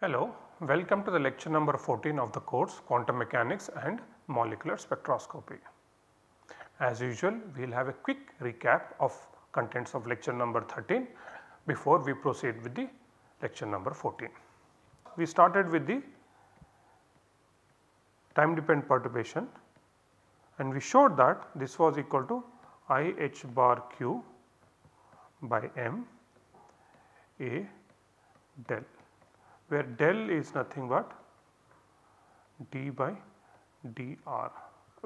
Hello, welcome to the lecture number 14 of the course Quantum Mechanics and Molecular Spectroscopy. As usual, we will have a quick recap of contents of lecture number 13 before we proceed with the lecture number 14. We started with the time dependent perturbation and we showed that this was equal to I h bar q by m a del where del is nothing but d by dr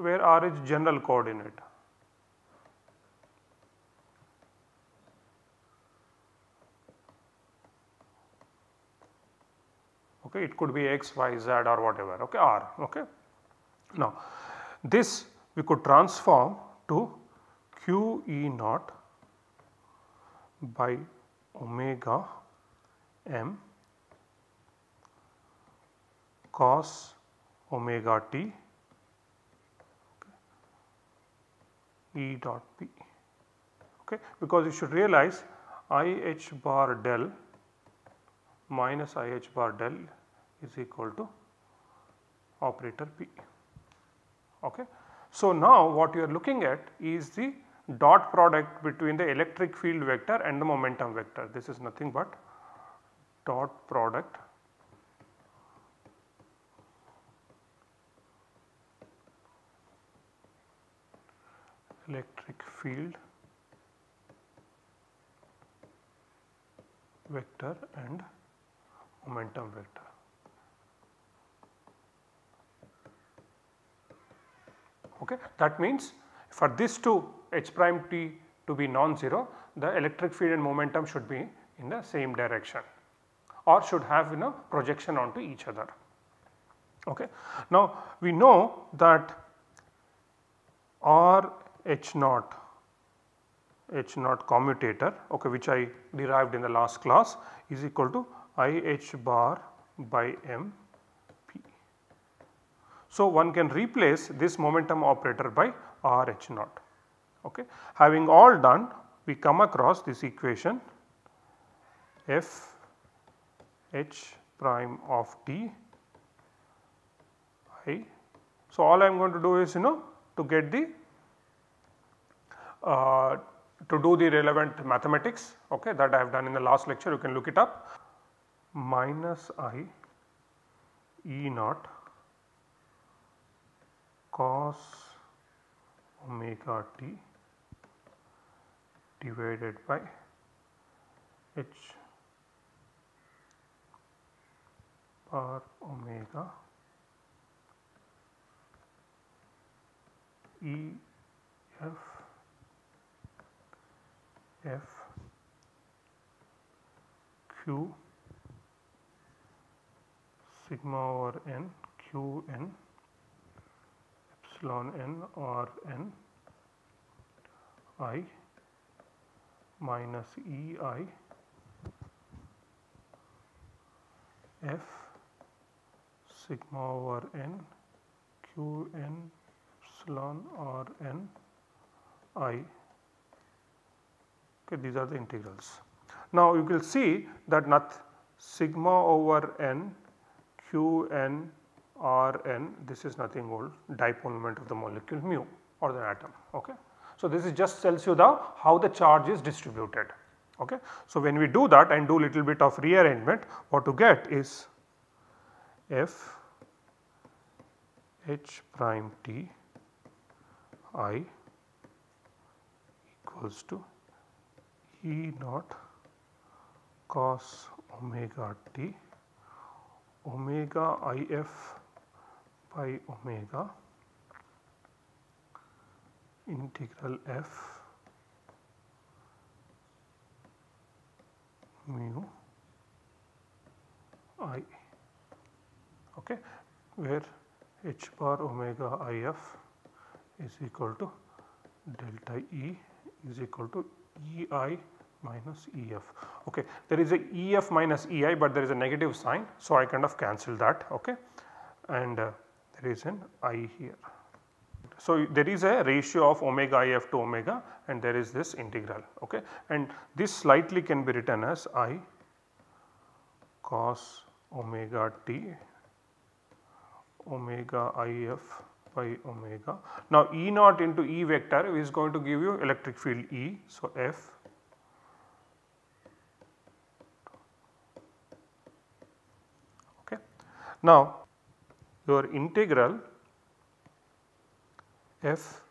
where r is general coordinate. Okay, it could be x, y, z or whatever. Okay r. Okay. Now this we could transform to q e naught by omega m cos omega t E dot P. Okay because you should realize I h bar del minus I h bar del is equal to operator P okay. So now what you are looking at is the dot product between the electric field vector and the momentum vector this is nothing but dot product electric field vector and momentum vector. Okay. That means for this two h prime t to be non-zero the electric field and momentum should be in the same direction or should have you know projection onto each other. Okay. Now we know that R H naught H naught commutator okay, which I derived in the last class is equal to I H bar by M P. So, one can replace this momentum operator by R H naught. Okay. Having all done we come across this equation F H prime of t I. So, all I am going to do is you know to get the uh, to do the relevant mathematics okay, that I have done in the last lecture you can look it up minus i e naught cos omega t divided by h bar omega e f f q sigma over n q n epsilon n or n i minus e i f sigma over n q n epsilon or n i okay these are the integrals. Now you will see that not sigma over n q n r n this is nothing but dipole moment of the molecule mu or the atom okay. So this is just tells you the how the charge is distributed okay. So when we do that and do little bit of rearrangement what to get is f h prime t i equals to E naught cos omega t omega if by omega integral f mu i. Okay? Where h bar omega if is equal to delta E is equal to E i minus EF. Okay. There is a EF minus EI, but there is a negative sign. So, I kind of cancel that okay. and uh, there is an I here. So, there is a ratio of omega if to omega and there is this integral okay and this slightly can be written as I cos omega t omega if by omega. Now, E naught into E vector is going to give you electric field E. So, F okay. Now, your integral f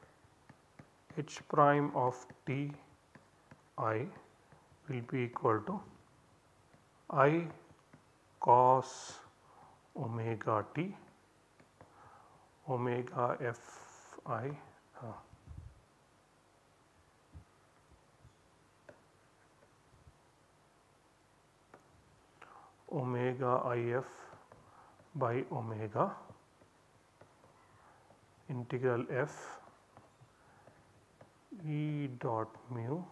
h prime of t i will be equal to i cos omega t omega f i. Uh, omega if by omega integral f E dot mu.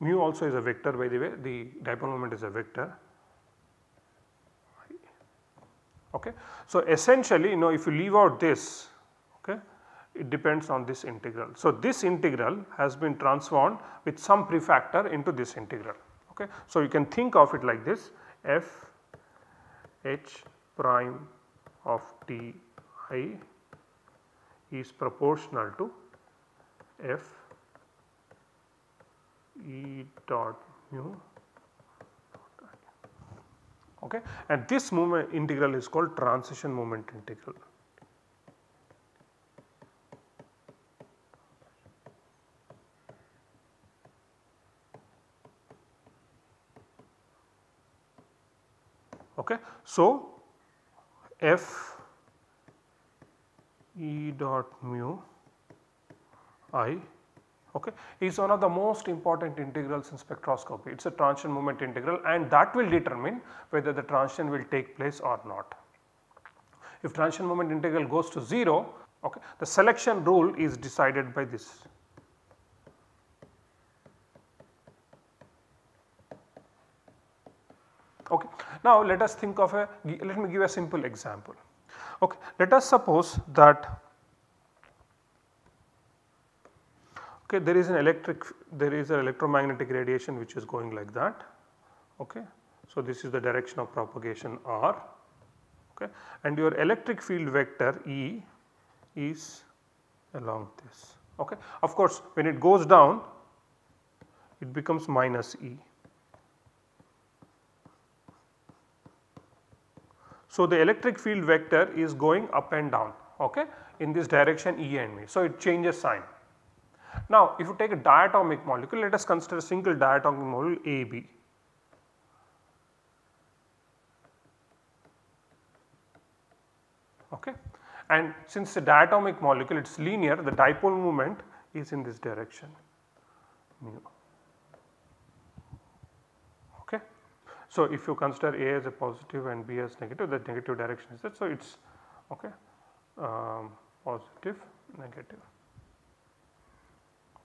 Mu also is a vector by the way, the dipole moment is a vector. Okay. So, essentially you know if you leave out this okay, it depends on this integral. So, this integral has been transformed with some prefactor into this integral. Okay. So, you can think of it like this f h prime of t i is proportional to f e dot mu okay and this moment integral is called transition moment integral. Okay. So, f E dot mu i okay, is one of the most important integrals in spectroscopy. It is a transition moment integral and that will determine whether the transition will take place or not. If transition moment integral goes to 0, okay, the selection rule is decided by this. Okay. Now, let us think of a let me give a simple example. Okay. Let us suppose that okay, there is an electric there is an electromagnetic radiation which is going like that. Okay. So, this is the direction of propagation r okay, and your electric field vector E is along this. Okay. Of course, when it goes down it becomes minus E So, the electric field vector is going up and down okay, in this direction E and me. So, it changes sign. Now, if you take a diatomic molecule, let us consider a single diatomic molecule AB. Okay. And since the diatomic molecule it is linear, the dipole moment is in this direction mu. So, if you consider A as a positive and B as negative the negative direction is that. So, it is okay, um, positive negative.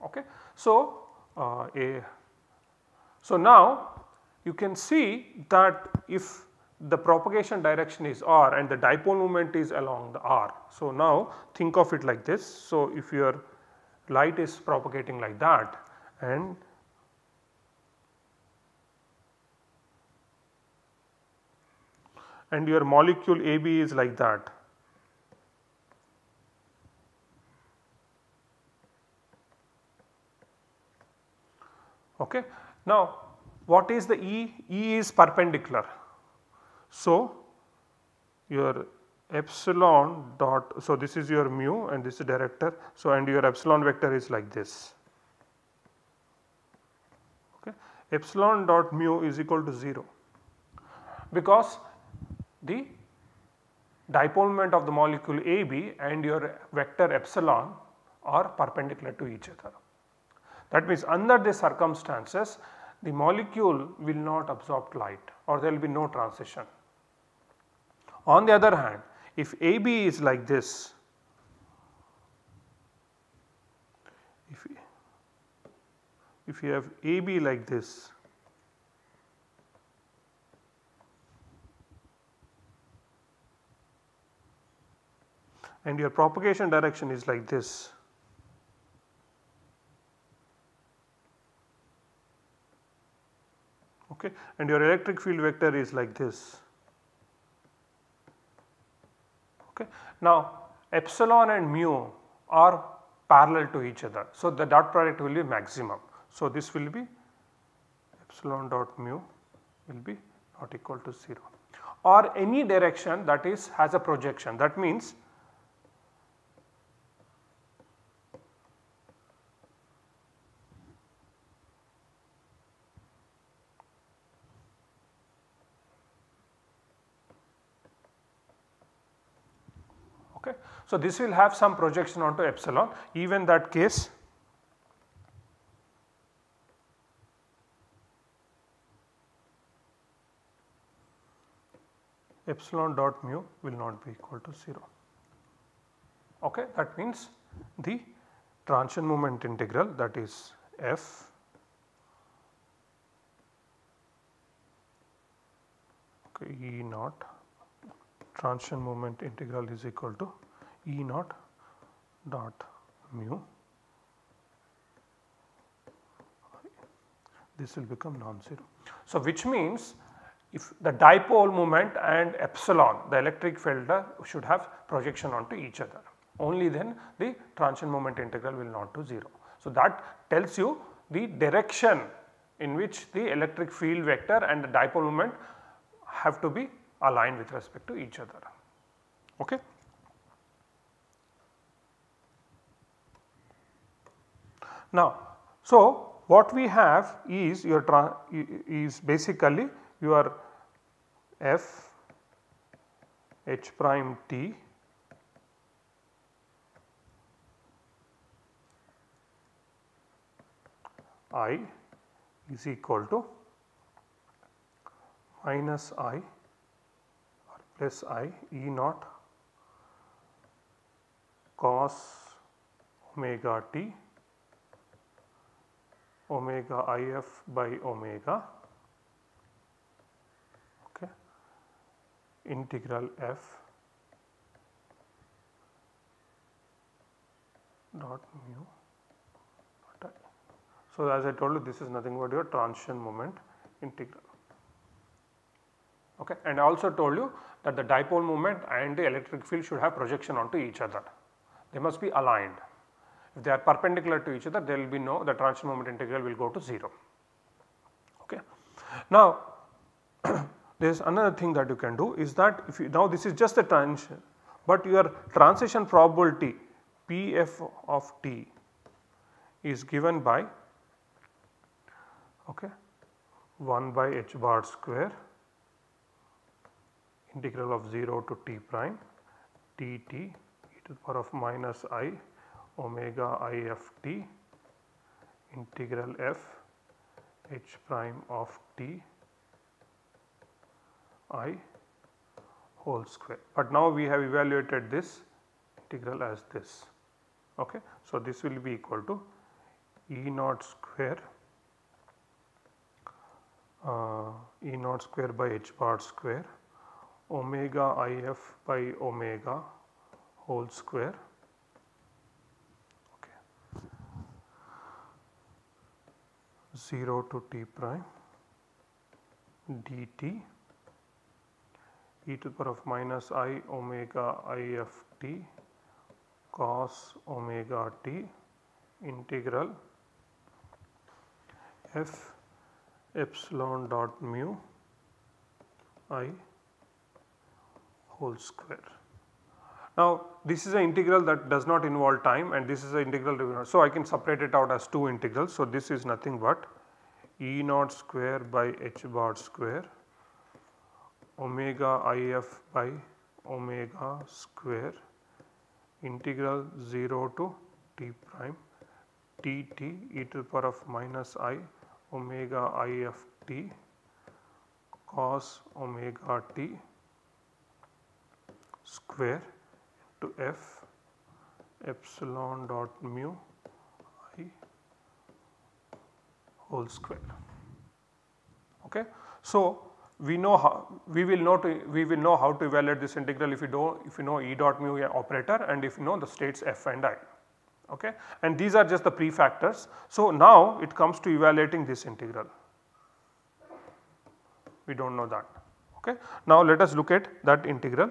Okay. So, uh, A so now you can see that if the propagation direction is r and the dipole moment is along the r. So, now think of it like this. So, if your light is propagating like that and and your molecule AB is like that. Okay. Now, what is the E? E is perpendicular. So, your epsilon dot, so this is your mu and this is director. So, and your epsilon vector is like this. Okay. Epsilon dot mu is equal to 0 because the dipole moment of the molecule AB and your vector epsilon are perpendicular to each other. That means under these circumstances the molecule will not absorb light or there will be no transition. On the other hand if AB is like this, if if you have AB like this and your propagation direction is like this. Okay? And your electric field vector is like this. Okay? Now epsilon and mu are parallel to each other. So, the dot product will be maximum. So, this will be epsilon dot mu will be not equal to 0 or any direction that is has a projection. That means okay. So, this will have some projection onto epsilon even that case epsilon dot mu will not be equal to 0. Okay, that means the transition moment integral that is f okay, E naught transition moment integral is equal to E naught dot mu this will become non-zero. So, which means if the dipole moment and epsilon the electric field uh, should have projection onto each other only then the transition moment integral will not to 0. So, that tells you the direction in which the electric field vector and the dipole moment have to be aligned with respect to each other. Okay. Now, so what we have is your is basically your f h prime t i is equal to minus i or plus i e naught cos omega t omega if by omega okay integral f dot mu. So, as I told you this is nothing but your transition moment integral okay. And I also told you that the dipole moment and the electric field should have projection onto each other. They must be aligned if they are perpendicular to each other there will be no the transition moment integral will go to 0. Okay. Now there is another thing that you can do is that if you now this is just a transition but your transition probability Pf of t is given by okay 1 by h bar square integral of 0 to t prime t t e to the power of minus i omega i f t integral f h prime of t i whole square. But now we have evaluated this integral as this. Okay. So, this will be equal to E naught square uh, E naught square by h bar square omega if by omega whole square 0 to t prime dt e to the power of minus i omega i f t cos omega t integral f epsilon dot mu i whole square. Now this is an integral that does not involve time and this is an integral so I can separate it out as two integrals. So this is nothing but E naught square by h bar square omega if by omega square integral 0 to t prime t t e to the power of minus i omega if t cos omega t square to f epsilon dot mu i whole square. Okay. So, we know how we will know to, we will know how to evaluate this integral if you do if you know E dot mu operator and if you know the states f and i okay and these are just the prefactors. So, now it comes to evaluating this integral we do not know that okay. Now, let us look at that integral.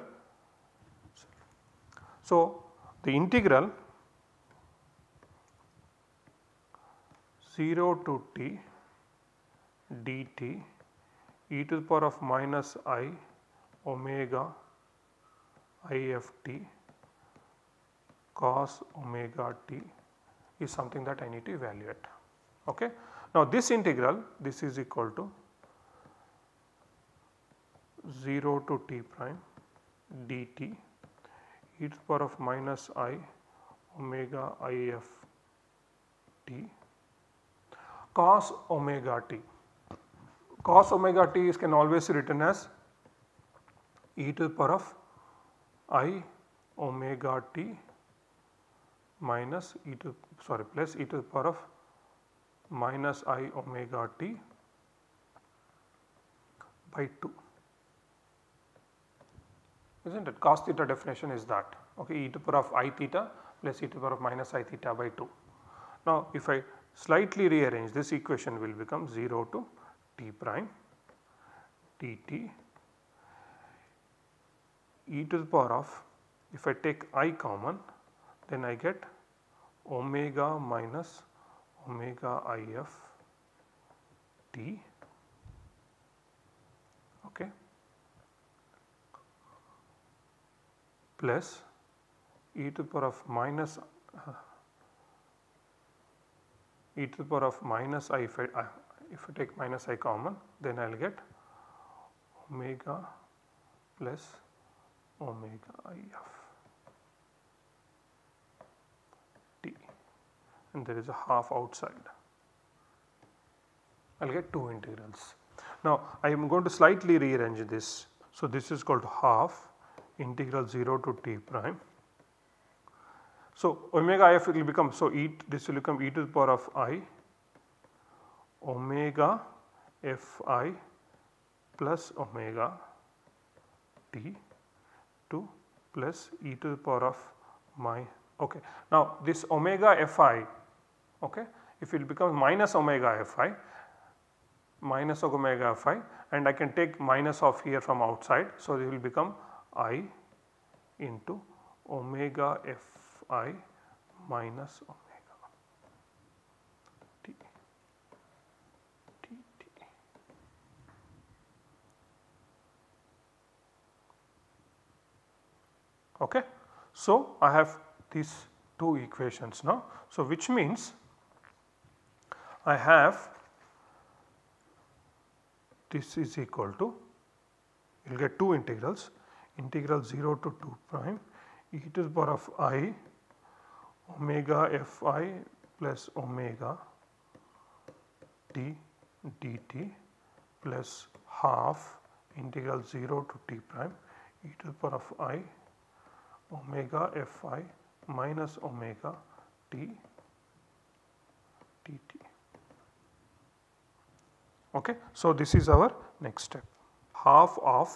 So, the integral 0 to t dt e to the power of minus i omega i f t cos omega t is something that I need to evaluate. Okay. Now this integral this is equal to 0 to t prime dt e to the power of minus i omega i f t cos omega t. Cos omega t is can always written as e to the power of i omega t minus e to sorry plus e to the power of minus i omega t by 2 is not it? Cos theta definition is that. Okay e to the power of i theta plus e to the power of minus i theta by 2. Now if I slightly rearrange this equation will become 0 to t prime dt e to the power of if I take i common then I get omega minus omega if t okay plus e to the power of minus uh, e to the power of minus i if I, uh, if I take minus i common then I will get omega plus omega if t and there is a half outside. I will get two integrals. Now I am going to slightly rearrange this. So this is called half integral 0 to t prime. So omega if will become so e this will become e to the power of i omega fi plus omega t 2 plus e to the power of my okay. Now this omega fi okay if it becomes minus omega fi minus omega fi and I can take minus of here from outside. So, it will become i into omega fi minus omega. t t t. Okay. So, I have these two equations now. So, which means I have this is equal to you will get two integrals integral 0 to 2 prime e to the power of i omega fi plus omega t dt plus half integral 0 to t prime e to the power of i omega fi minus omega t dt. Okay. So, this is our next step half of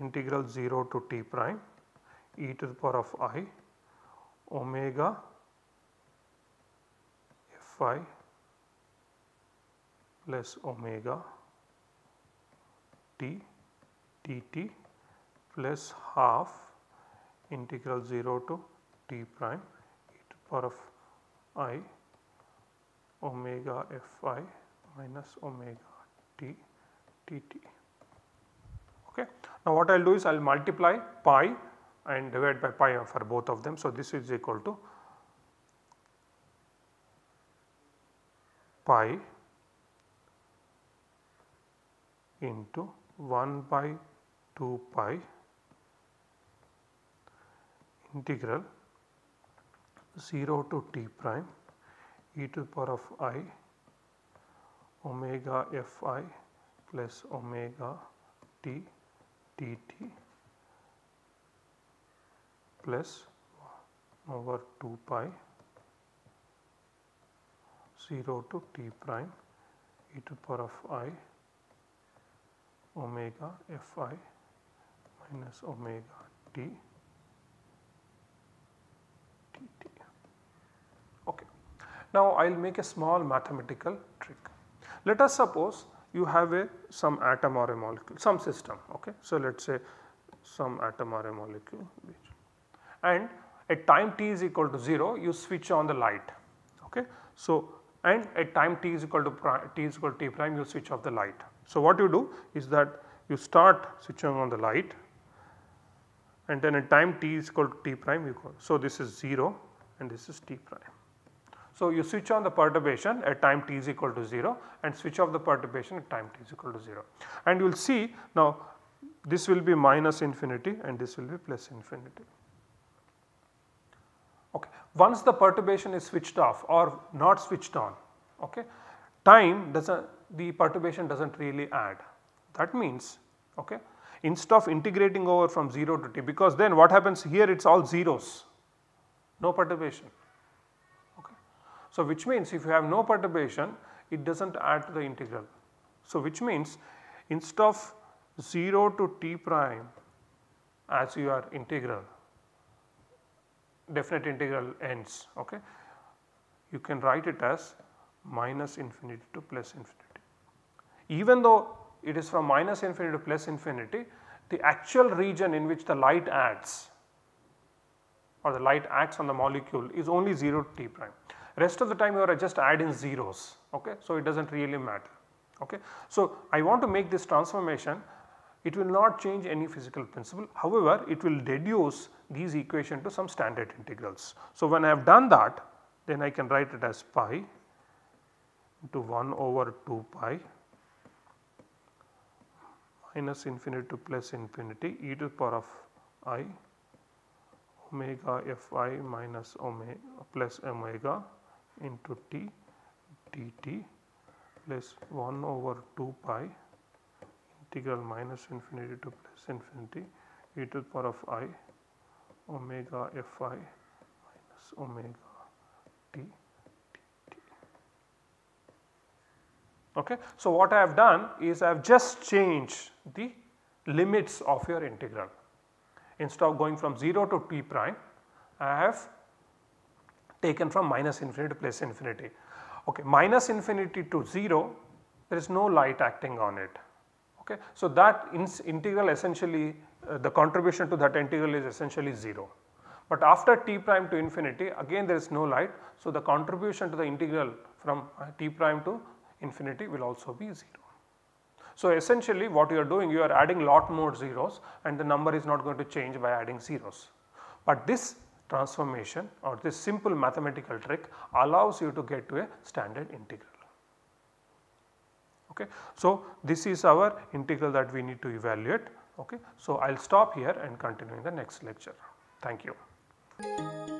integral 0 to t prime e to the power of i omega fi plus omega t dt plus half integral 0 to t prime e to the power of i omega fi minus omega t dt. Okay. Now what I will do is I will multiply pi and divide by pi for both of them. So this is equal to pi into 1 by 2 pi integral 0 to t prime e to the power of i omega fi plus omega t dt plus over 2 pi 0 to t prime e to the power of i omega fi minus omega t dt. Okay. Now, I will make a small mathematical trick. Let us suppose you have a some atom or a molecule some system. Okay. So, let us say some atom or a molecule and at time t is equal to 0 you switch on the light. Okay. So, and at time t is equal to t is equal to t prime you switch off the light. So, what you do is that you start switching on the light and then at time t is equal to t prime you go. So, this is 0 and this is t prime. So, you switch on the perturbation at time t is equal to 0 and switch off the perturbation at time t is equal to 0. And you will see now this will be minus infinity and this will be plus infinity. Okay. Once the perturbation is switched off or not switched on, okay, time does not the perturbation does not really add. That means okay, instead of integrating over from 0 to t because then what happens here it is all zeros, no perturbation. Okay. So, which means if you have no perturbation it does not add to the integral. So, which means instead of 0 to t prime as your integral definite integral ends okay you can write it as minus infinity to plus infinity. Even though it is from minus infinity to plus infinity the actual region in which the light acts or the light acts on the molecule is only 0 to t prime. Rest of the time you are just adding zeros okay so it does not really matter okay. So I want to make this transformation it will not change any physical principle however it will reduce these equation to some standard integrals. So, when I have done that then I can write it as pi into 1 over 2 pi minus infinity to plus infinity e to the power of i omega fi minus omega plus omega into t dt plus 1 over 2 pi integral minus infinity to plus infinity e to the power of i omega fi minus omega t dt. Okay. So, what I have done is I have just changed the limits of your integral. Instead of going from 0 to t prime, I have taken from minus infinity to plus infinity. Okay, minus infinity to 0, there is no light acting on it. Okay. So, that integral essentially uh, the contribution to that integral is essentially 0. But after t prime to infinity again there is no light. So, the contribution to the integral from uh, t prime to infinity will also be 0. So, essentially what you are doing you are adding lot more zeros and the number is not going to change by adding zeros. But this transformation or this simple mathematical trick allows you to get to a standard integral. Okay. So, this is our integral that we need to evaluate. Okay. So, I will stop here and continue in the next lecture. Thank you.